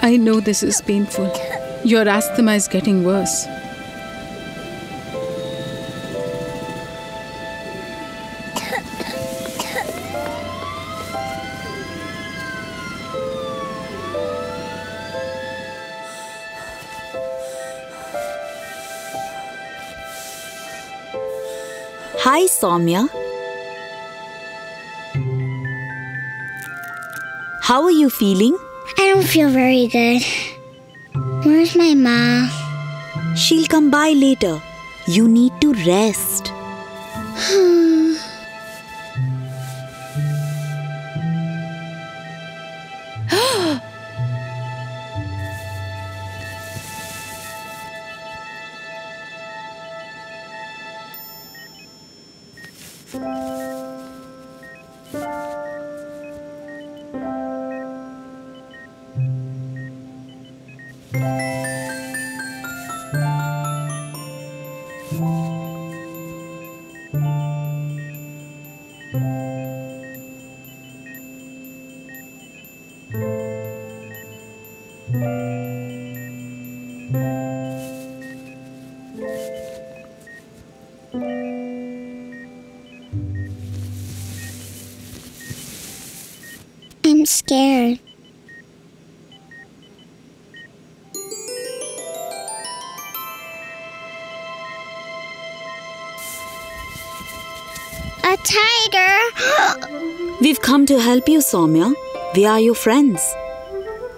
I know this is painful. Your asthma is getting worse. Hi, Somya. How are you feeling? I don't feel very good. Where's my mom? She'll come by later. You need to rest. I'm scared. A tiger! We've come to help you, Somya. We are your friends.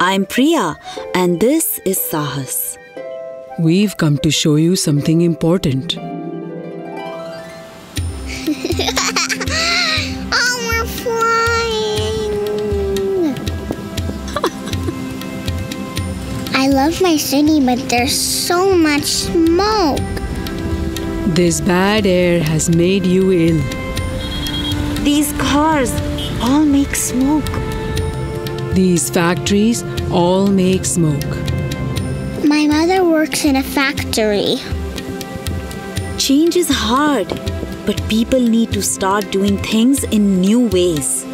I'm Priya, and this is Sahas. We've come to show you something important. oh, we're flying! I love my city, but there's so much smoke. This bad air has made you ill. These cars all make smoke. These factories all make smoke. My mother works in a factory. Change is hard, but people need to start doing things in new ways.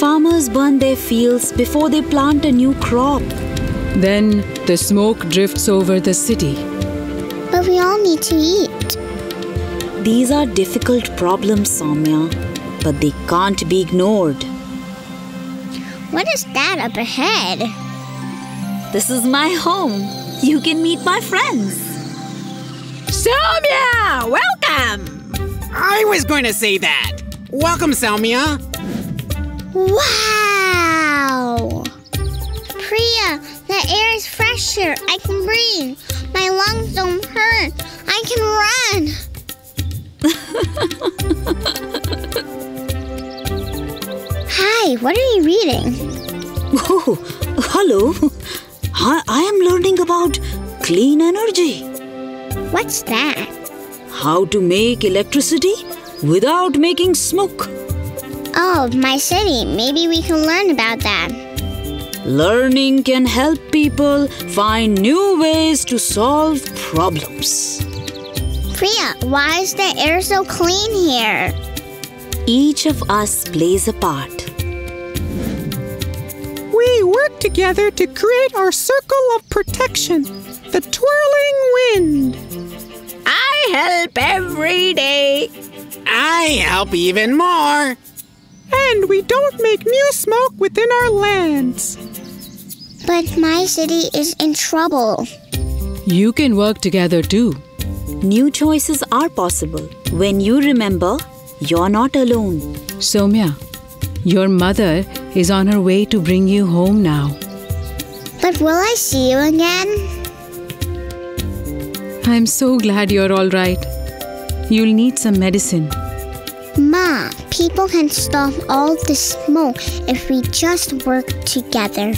Farmers burn their fields before they plant a new crop. Then the smoke drifts over the city. But we all need to eat. These are difficult problems, Somya, but they can't be ignored. What is that up ahead? This is my home. You can meet my friends. Somya! Welcome! I was going to say that. Welcome, Somya. Wow! Priya, the air is fresher. I can breathe. My lungs don't hurt. I can run. What are you reading? Oh, hello. I, I am learning about clean energy. What's that? How to make electricity without making smoke. Oh, my city. Maybe we can learn about that. Learning can help people find new ways to solve problems. Priya, why is the air so clean here? Each of us plays a part. We work together to create our circle of protection, the twirling wind. I help every day. I help even more. And we don't make new smoke within our lands. But my city is in trouble. You can work together too. New choices are possible when you remember you're not alone. Somya, your mother is on her way to bring you home now. But will I see you again? I'm so glad you're all right. You'll need some medicine. Ma, people can stop all the smoke if we just work together.